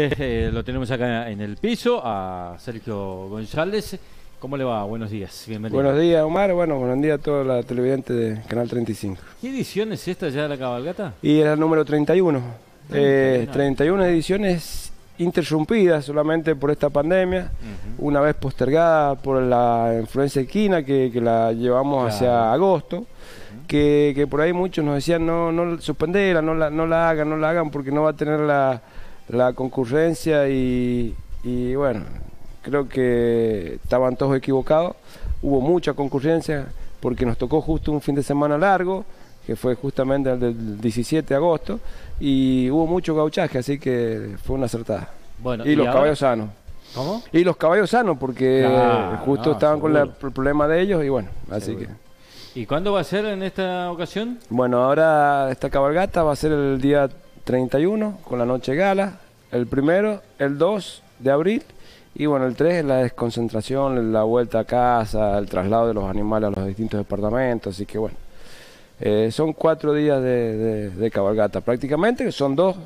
Eh, lo tenemos acá en el piso a Sergio González. ¿Cómo le va? Buenos días, bienvenido. Buenos días, Omar. Bueno, buenos días a toda la televidente de Canal 35. ¿Qué edición es esta ya de la cabalgata? Y era el número 31. 31, 31 ediciones interrumpidas solamente por esta pandemia, una vez postergada por la influencia equina que, que la llevamos hacia agosto, que, que, por ahí muchos nos decían no, no suspenderla, no la, no la hagan, no la hagan porque no va a tener la, la concurrencia y, y bueno, creo que estaban todos equivocados, hubo mucha concurrencia porque nos tocó justo un fin de semana largo, que fue justamente el del 17 de agosto, y hubo mucho gauchaje, así que fue una acertada. Bueno, y, los caballos sanos. ¿Cómo? Y los caballos sanos, porque Claro, justo no, estaban con la- el problema de ellos, y bueno, así que... ¿Y cuándo va a ser en esta ocasión? Bueno, ahora esta cabalgata va a ser el día 31, con la noche gala, el primero, el 2 de abril, y bueno, el 3 es la desconcentración, la vuelta a casa, el traslado de los animales a los distintos departamentos, así que bueno, eh, son cuatro días de, de- cabalgata prácticamente, son dos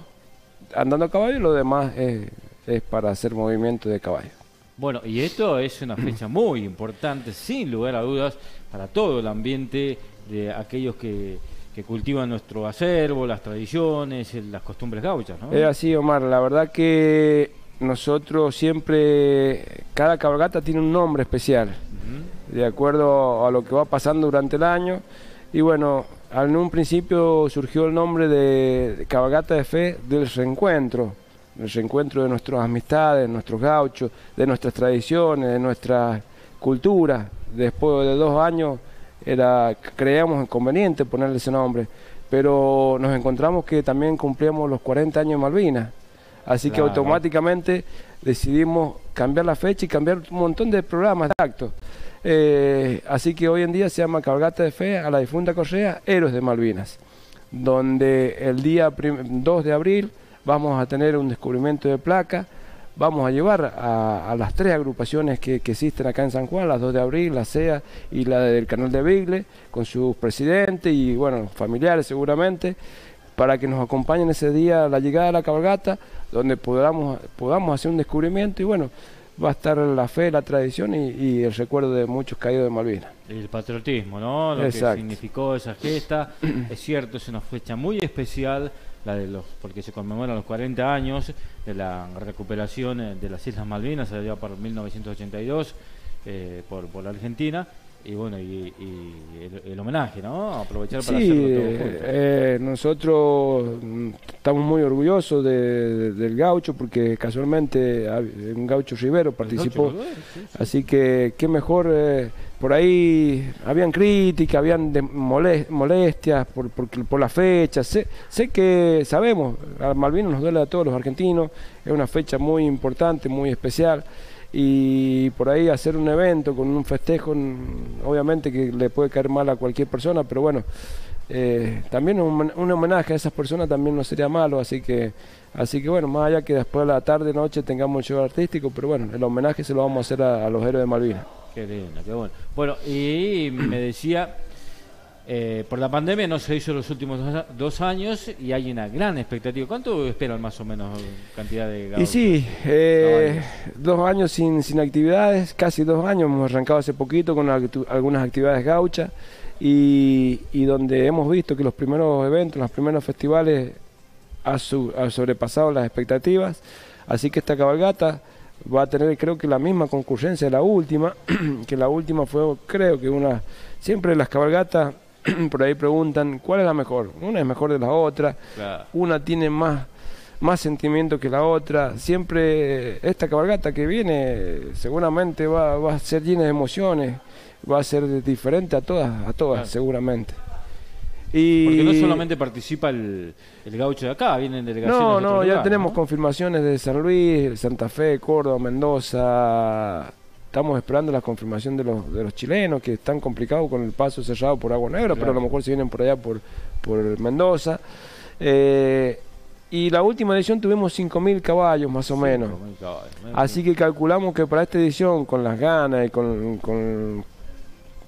andando a caballo y lo demás es, es para hacer movimiento de caballo. Bueno, y esto es una fecha muy importante, sin lugar a dudas, para todo el ambiente de aquellos que, que cultivan nuestro acervo, las tradiciones, las costumbres gauchas, ¿no? Es así, Omar. La verdad que nosotros siempre, cada cabalgata tiene un nombre especial, de acuerdo a lo que va pasando durante el año. Y bueno, en un principio surgió el nombre de cabalgata de fe del reencuentro, el reencuentro de nuestras amistades, nuestros gauchos, de nuestras tradiciones, de nuestra cultura. Después de dos años era, creíamos conveniente ponerle ese nombre, pero nos encontramos que también cumplíamos los 40 años de Malvinas. Así Claro. que automáticamente decidimos cambiar la fecha y cambiar un montón de programas de actos. Eh, así que hoy en día se llama Cabalgata de Fe a la difunta Correa Héroes de Malvinas, donde el día prim- 2 de abril vamos a tener un descubrimiento de placa, vamos a llevar a, a las tres agrupaciones que, que existen acá en San Juan, las 2 de abril, la CEA y la del Canal de Bigle, con sus presidentes y bueno, familiares seguramente, para que nos acompañen ese día a la llegada de la cabalgata, donde podamos, podamos hacer un descubrimiento y bueno, va a estar la fe, la tradición y, y el recuerdo de muchos caídos de Malvinas. El patriotismo, ¿no? Lo Exacto. que significó esa gesta. es cierto, es una fecha muy especial, la de los, porque se conmemoran los 40 años de la recuperación eh, de las Islas Malvinas, allá por 1982, eh, por, por la Argentina. Y bueno, y, y el, el homenaje, ¿no? Aprovechar para Sí, hacerlo todo eh, eh, nosotros mm, estamos muy orgullosos de- de- del gaucho porque casualmente un gaucho Rivero participó. El gaucho, sí, sí. Así que qué mejor, eh, por ahí habían críticas, habían molestias por, por, la fecha. Sé, sé que sabemos, a Malvinas nos duele a todos los argentinos, es una fecha muy importante, muy especial. Y por ahí hacer un evento con un festejo, obviamente que le puede caer mal a cualquier persona, pero bueno, eh, también un, un homenaje a esas personas también no sería malo, así que, así que bueno, más allá que después de la tarde, noche tengamos un show artístico, pero bueno, el homenaje se lo vamos a hacer a, a los héroes de Malvinas. Qué lindo, qué bueno. Bueno, y me decía, eh, por la pandemia no se hizo los últimos dos, dos años y hay una gran expectativa. ¿Cuánto esperan más o menos cantidad de Y gauchos? sí, eh, dos años sin, sin actividades, casi dos años, hemos arrancado hace poquito con actu- algunas actividades gauchas y, y donde hemos visto que los primeros eventos, los primeros festivales ha, su- ha sobrepasado las expectativas, así que esta cabalgata va a tener creo que la misma concurrencia de la última, que la última fue creo que una, siempre las cabalgatas por ahí preguntan cuál es la mejor, una es mejor de la otra, Claro. una tiene más, más sentimiento que la otra. Siempre esta cabalgata que viene seguramente va, va a ser llena de emociones, va a ser diferente a todas, a todas Claro. seguramente. Y Porque no solamente participa el, el gaucho de acá, vienen delegaciones no, de no, otros ya lugares, tenemos ¿no? confirmaciones de San Luis, Santa Fe, Córdoba, Mendoza. Estamos esperando la confirmación de los, de los chilenos que están complicados con el paso cerrado por Agua Negra, pero a lo mejor se vienen por allá por, por Mendoza. Eh, y la última edición tuvimos 5.000 caballos más o menos. Caballos. Así que calculamos que para esta edición, con las ganas y con, con-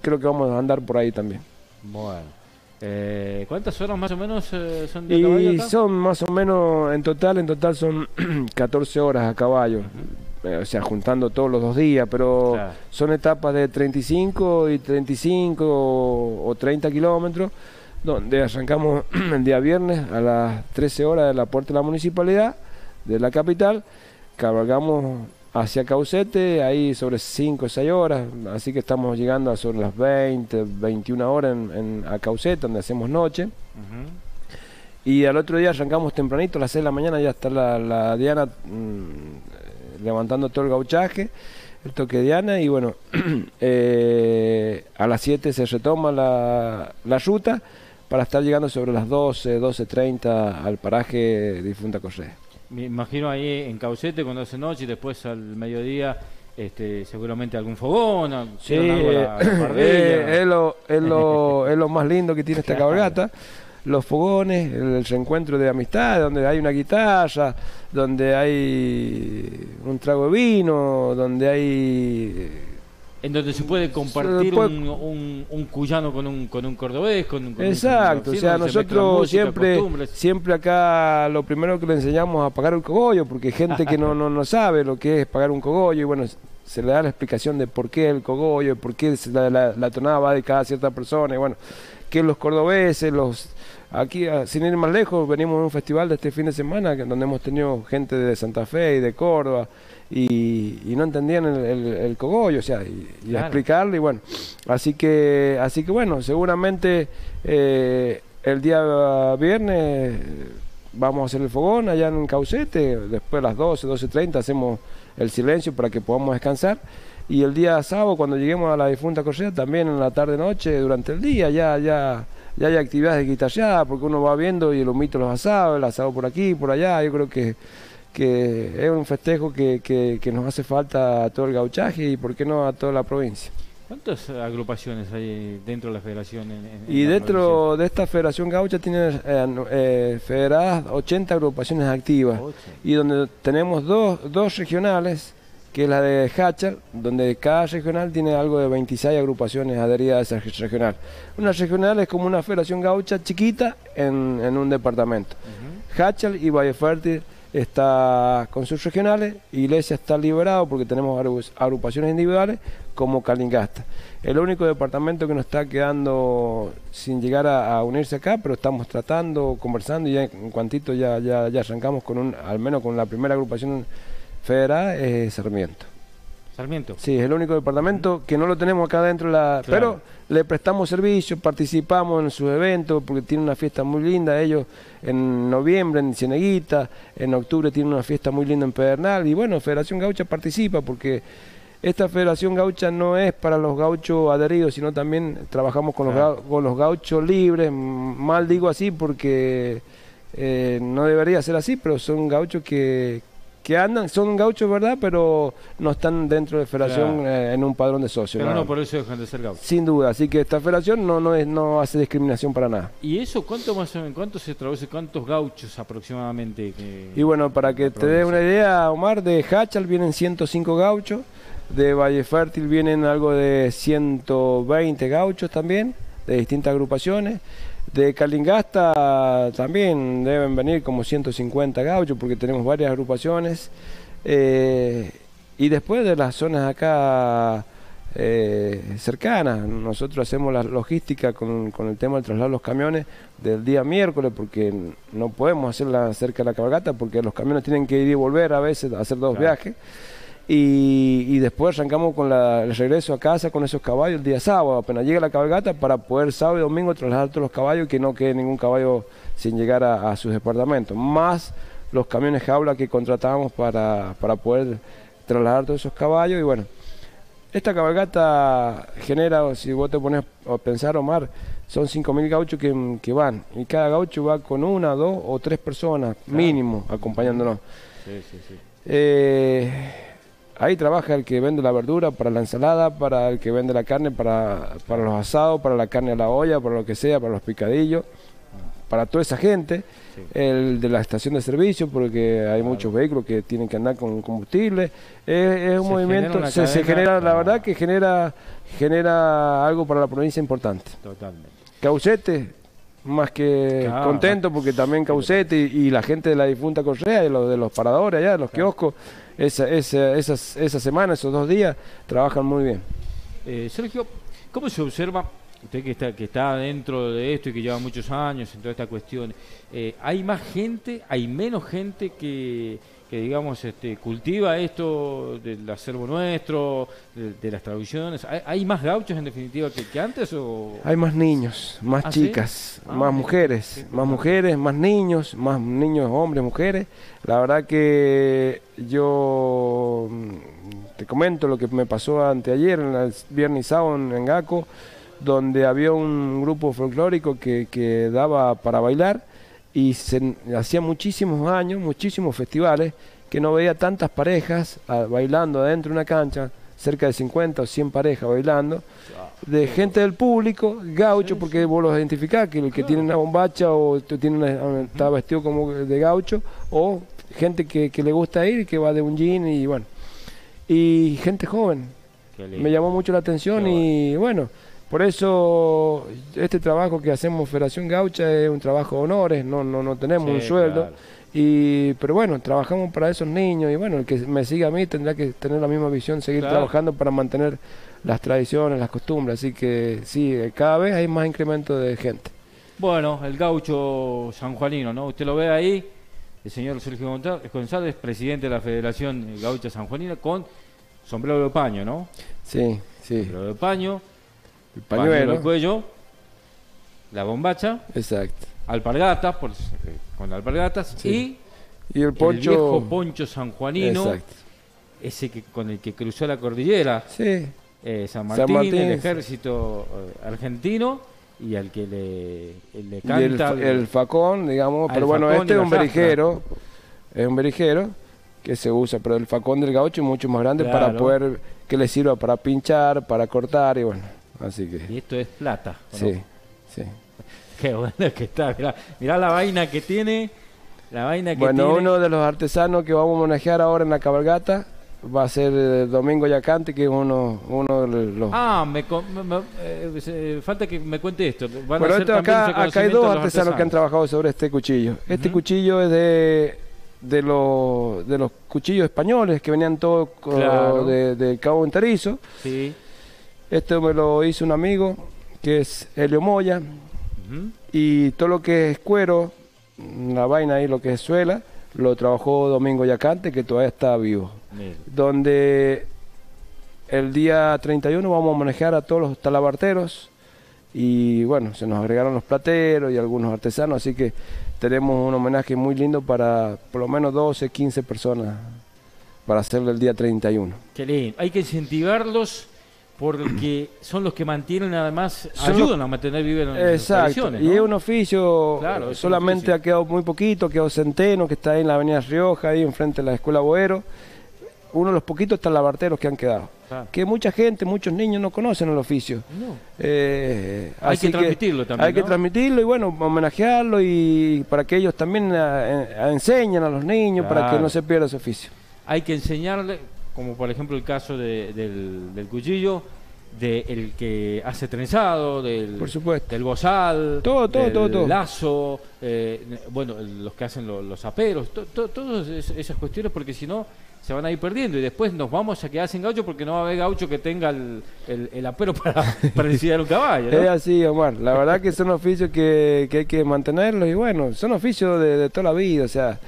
Creo que vamos a andar por ahí también. Bueno. Eh, ¿Cuántas horas más o menos eh, son de Y caballo acá? son más o menos, en total, en total son 14 horas a caballo. Eh, o sea, juntando todos los dos días, pero Claro. son etapas de 35 y 35 o, o 30 kilómetros, donde arrancamos el día viernes a las 13 horas de la puerta de la municipalidad de la capital, cabalgamos hacia Caucete, ahí sobre 5 o 6 horas, así que estamos llegando a sobre las 20, 21 horas en, en- a Caucete, donde hacemos noche. Ujú. Y al otro día arrancamos tempranito, a las 6 de la mañana ya está la, la Diana mm, levantando todo el gauchaje, el toque de Diana, y bueno, eh, a las 7 se retoma la, la ruta para estar llegando sobre las 12, 12.30 al paraje Difunta Correa. Me imagino ahí en Caucete cuando hace noche y después al mediodía este, seguramente algún fogón, Sí, algo la- la parrilla. eh, es, lo, es, lo, es lo más lindo que tiene esta cabalgata. Los fogones, el reencuentro de amistad, donde hay una guitarra, donde hay un trago de vino, donde hay... En donde se puede compartir puede- un, un, un cuyano con un, con un cordobés, con, un- con un- Exacto, o sea, nosotros música, siempre, costumbres. siempre acá lo primero que le enseñamos a pagar el cogollo, porque hay gente que no, no, no sabe lo que es pagar un cogollo, y bueno, se le da la explicación de por qué el cogollo, por qué la, la, la tonada va de cada cierta persona, y bueno, que los cordobeses, los aquí ah, sin ir más lejos, venimos de un festival de este fin de semana donde hemos tenido gente de Santa Fe y de Córdoba y, y no entendían el, el, el cogollo, o sea, y, y Claro. explicarle y bueno, así que así que bueno, seguramente eh, el día viernes vamos a hacer el fogón allá en Caucete, después a las 12, 12.30 hacemos el silencio para que podamos descansar. Y el día sábado, cuando lleguemos a la difunta Correa, también en la tarde-noche, durante el día, ya, ya, ya hay actividades de guitarreada, porque uno va viendo y el humito los asados, el asado por aquí, por allá. Yo creo que, que es un festejo que, que, que nos hace falta a todo el gauchaje y, por qué no, a toda la provincia. ¿Cuántas agrupaciones hay dentro de la federación? en- en- en Y dentro de esta Federación Gaucha tiene eh, eh, federadas 80 agrupaciones activas. Ocho. y donde tenemos dos, dos regionales, que es la de Hachal, donde cada regional tiene algo de 26 agrupaciones adheridas a esa regional. Una regional es como una federación gaucha chiquita en, en un departamento. Ujú. Hachal y Valle Fértil está con sus regionales, Iglesia está liberado porque tenemos agru- agrupaciones individuales como Calingasta. El único departamento que nos está quedando sin llegar a, a unirse acá, pero estamos tratando, conversando y ya en cuantito ya, ya, ya arrancamos con un, al menos con la primera agrupación federal, es Sarmiento. Sarmiento. Sí, es el único departamento que no lo tenemos acá dentro, de la, Claro. pero le prestamos servicio, participamos en sus eventos porque tiene una fiesta muy linda. Ellos en noviembre en Cieneguita, en octubre tienen una fiesta muy linda en Pedernal. Y bueno, Federación Gaucha participa porque esta Federación Gaucha no es para los gauchos adheridos, sino también trabajamos con, los, Claro. con los gauchos libres. Mal digo así porque eh, no debería ser así, pero son gauchos que, que andan, son gauchos, ¿verdad? Pero no están dentro de federación Claro. eh, en un padrón de socios. Pero nada no por eso dejan de ser gauchos. Sin duda, así que esta federación no, no, es, no hace discriminación para nada. ¿Y eso cuánto más o menos, cuánto se traduce, cuántos gauchos aproximadamente? Que... Y bueno, para que te dé una idea, Omar, de Hachal vienen 105 gauchos, de Valle Fértil vienen algo de 120 gauchos también, de distintas agrupaciones. De Calingasta también deben venir como 150 gauchos porque tenemos varias agrupaciones. Eh, y después de las zonas acá eh, cercanas, nosotros hacemos la logística con, con el tema del traslado de los camiones del día miércoles porque no podemos hacerla cerca de la cabalgata porque los camiones tienen que ir y volver a veces, hacer dos Claro. viajes. Y, y después arrancamos con la- el regreso a casa con esos caballos el día sábado, apenas llega la cabalgata para poder sábado y domingo trasladar todos los caballos y que no quede ningún caballo sin llegar a, a sus departamentos, más los camiones jaula que contratamos para, para poder trasladar todos esos caballos. Y bueno, esta cabalgata genera, si vos te pones a pensar, Omar, son 5.000 gauchos que, que van. Y cada gaucho va con una, dos o tres personas mínimo acompañándonos. Sí, sí, sí. Eh, ahí trabaja el que vende la verdura para la ensalada, para el que vende la carne para, para los asados, para la carne a la olla, para lo que sea, para los picadillos, para toda esa gente. Sí. El de la estación de servicio, porque hay muchos vehículos que tienen que andar con combustible. Es, es un Se movimiento, genera se, se genera, la verdad que genera, genera algo para la provincia importante. Totalmente. Caucete, más que Claro. contento porque también Caucetti y, y la gente de la difunta Correa y los de los paradores allá, de los Claro. kioscos, esa, esa, esas, esa semana, esos dos días, trabajan muy bien. Eh, Sergio, ¿cómo se observa, usted que está, que está dentro de esto y que lleva muchos años en toda esta cuestión, eh, ¿hay más gente, hay menos gente que, que digamos, este, cultiva esto del acervo nuestro, de, de las traducciones? ¿Hay, hay más gauchos en definitiva que, que antes o...? Hay más niños, más ¿Ah, chicas, Ah, más mujeres, más mujeres, más niños, más niños, hombres, mujeres. La verdad que yo mm, te comento lo que me pasó anteayer, en el viernes y sábado en, en Gaco, donde había un grupo folclórico que, que daba para bailar y se, hacía muchísimos años, muchísimos festivales, que no veía tantas parejas ah, bailando adentro de una cancha, cerca de 50 o 100 parejas bailando de gente del público, gaucho, porque vos los identificás, que el que tiene una bombacha o tiene una- está vestido como de gaucho, o gente que, que le gusta ir, que va de un jean y bueno. Y gente joven, me llamó mucho la atención y bueno, por eso este trabajo que hacemos Federación Gaucha es un trabajo de honores, no, no, no tenemos un sueldo. claro. Y, pero bueno, trabajamos para esos niños y bueno, el que me siga a mí tendrá que tener la misma visión, seguir Claro. trabajando para mantener las tradiciones, las costumbres. Así que sí, eh, cada vez hay más incremento de gente. Bueno, el gaucho sanjuanino, ¿no? Usted lo ve ahí, el señor Sergio Gonzá- González, presidente de la Federación Gaucha Sanjuanina, con sombrero de paño, ¿no? Sí, sí. Sombrero de paño, El pañuelo pañuelo. al cuello, la bombacha, Exacto. alpargatas, por, eh, con alpargatas, Sí. y Y el el viejo poncho. poncho sanjuanino, Exacto. ese que con el que cruzó la cordillera, Sí, eh, San San Martín, Martín, el ejército eh, argentino, y al que le, le y el, canta... el facón, digamos. Pero bueno, este es un berijero. Es un berijero que se usa, pero el facón del gaucho es mucho más grande para poder que le sirva para pinchar, para cortar y bueno. Así que. Y esto es plata. Sí, sí. Qué bueno que está. Mirá, mirá la vaina que tiene. La vaina que Bueno, tiene. uno de los artesanos que vamos a manejar ahora en la cabalgata va a ser eh, Domingo Yacante, que es uno, uno de los... Ah, me, me- me- eh, falta que me cuente esto. Van bueno, esto acá, acá hay dos artesanos que han trabajado sobre este cuchillo. Este cuchillo es de, de, los, de los cuchillos españoles que venían todos Claro. de, de Cabo Enterizo. Sí. Este me lo hizo un amigo que es Helio Moya. Y todo lo que es cuero, la vaina ahí, lo que es suela, lo trabajó Domingo Yacante, que todavía está vivo. Donde el día 31 vamos a manejar a todos los talabarteros y bueno, se nos agregaron los plateros y algunos artesanos, así que tenemos un homenaje muy lindo para por lo menos 12, 15 personas para hacerlo el día 31. Qué lindo. Hay que incentivarlos porque son los que mantienen, además, Son ayudan a mantener vivas las Exacto, y ¿no? es un oficio, Claro, es un solamente oficio. ha quedado muy poquito, quedó Centeno, que está ahí en la avenida Rioja, ahí enfrente de la Escuela Boero, uno de los poquitos talabarteros que han quedado. Claro. Que mucha gente, muchos niños no conocen el oficio. No. Eh, Hay que transmitirlo también, Hay que transmitirlo y bueno, homenajearlo y para que ellos también eh, eh, enseñen a los niños para que no se pierda ese oficio. hay que enseñarle, como por ejemplo el caso de- del, del cuchillo, del que hace trenzado, del, Por supuesto. del bozal, Todo, todo, del todo, todo. lazo, eh, bueno, los que hacen lo- los aperos, to- to- todas es- esas cuestiones, porque si no se van a ir perdiendo y después nos vamos a quedar sin gaucho porque no va a haber gaucho que tenga el, el- el apero para, para ensillar un caballo. ¿no? Es así, Omar. La verdad que son oficios que, que hay que mantenerlos y bueno, son oficios de, de toda la vida. O sea,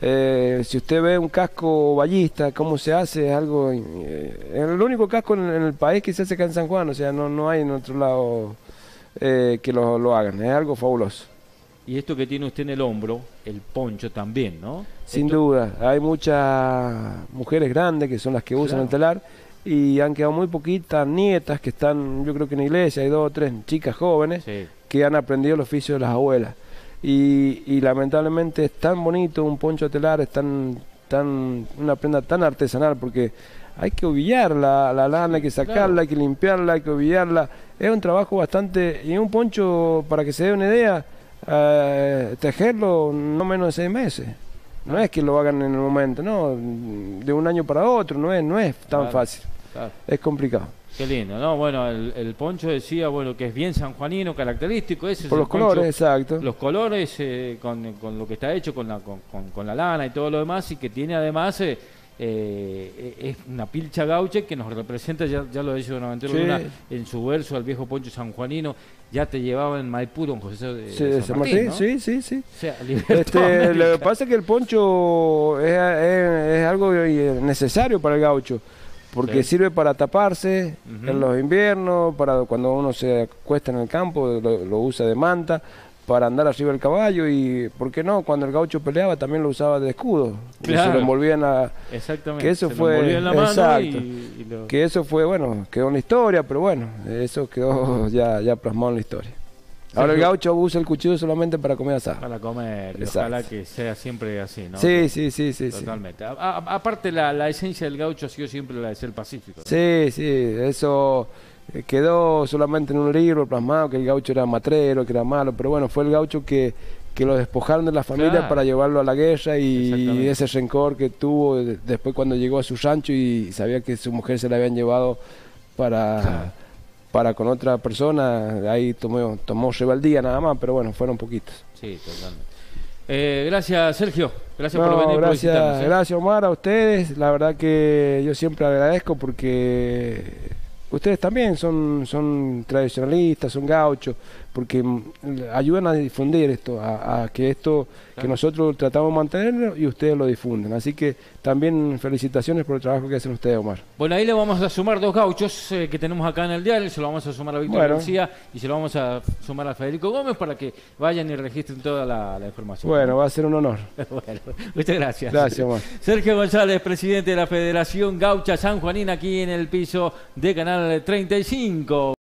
eh, si usted ve un casco ballista, cómo se hace, es algo. eh, es el único casco en, en el país que se hace acá en San Juan. O sea, no, no hay en otro lado eh, que lo, lo hagan. Es algo fabuloso. Y esto que tiene usted en el hombro, el poncho también, ¿no? Sin Esto- duda, hay muchas mujeres grandes que son las que usan Claro. el telar y han quedado muy poquitas nietas que están, yo creo que en la iglesia, hay dos o tres chicas jóvenes Sí. que han aprendido el oficio de las abuelas. Y, y lamentablemente es tan bonito un poncho telar, es tan, tan, una prenda tan artesanal porque hay que ovillar la, la lana, hay que sacarla, Claro. hay que limpiarla, hay que ovillarla. Es un trabajo bastante... Y un poncho, para que se dé una idea, eh, tejerlo no menos de seis meses. No es que lo hagan en el momento, no, de un año para otro, no es, no es tan Claro. fácil, Claro. es complicado. Qué lindo, ¿no? Bueno, el, Poncho decía, bueno, que es bien sanjuanino, característico. Ese Por los colores, exacto. Los colores eh, con, con, lo que está hecho, con la, con, con, la lana y todo lo demás, y que tiene además... Eh, eh, es una pilcha gauche que nos representa, ya, ya lo dicho Don Luna, en su verso al viejo Poncho sanjuanino, ya te llevaba en Maipú, don José de, San, Martín, sí, sí, sí. este, lo que pasa es que el poncho es, es, algo necesario para el gaucho, porque sirve para taparse en los inviernos, para cuando uno se acuesta en el campo, lo usa de manta, para andar arriba del caballo y, ¿por qué no? Cuando el gaucho peleaba también lo usaba de escudo. Claro. se lo envolvían a... Exactamente. Que eso fue... exacto. Que eso fue, bueno, quedó en la historia, pero bueno, eso quedó ya, ya plasmado en la historia. Ahora el gaucho usa el cuchillo solamente para comer asado. Para comer, ojalá que sea siempre así, ¿no? Sí, sí, sí, sí. Totalmente. aparte, la, la, esencia del gaucho ha sido siempre la de ser pacífico. Sí, sí, eso eh, quedó solamente en un libro plasmado que el gaucho era matrero, que era malo, pero bueno, fue el gaucho que, que lo despojaron de la familia para llevarlo a la guerra y ese rencor que tuvo después cuando llegó a su rancho y sabía que su mujer se la habían llevado para, para con otra persona, ahí tomó, tomó rebeldía nada más, pero bueno, fueron poquitos. Sí, totalmente. Eh, gracias, Sergio. Gracias por venir. Gracias, ¿eh? gracias, Omar, a ustedes. La verdad que yo siempre agradezco porque ustedes también son, son tradicionalistas, son gauchos, porque mm, ayudan a difundir esto, a, que esto que nosotros tratamos de mantenerlo y ustedes lo difunden. Así que también felicitaciones por el trabajo que hacen ustedes, Omar. Bueno, ahí le vamos a sumar dos gauchos eh, que tenemos acá en el diario, se lo vamos a sumar a Víctor García y se lo vamos a sumar a Federico Gómez para que vayan y registren toda la, información. Bueno, va a ser un honor. bueno, muchas gracias. Gracias, Omar. Sergio González, presidente de la Federación Gaucha San Juanín, aquí en el piso de Canal 35.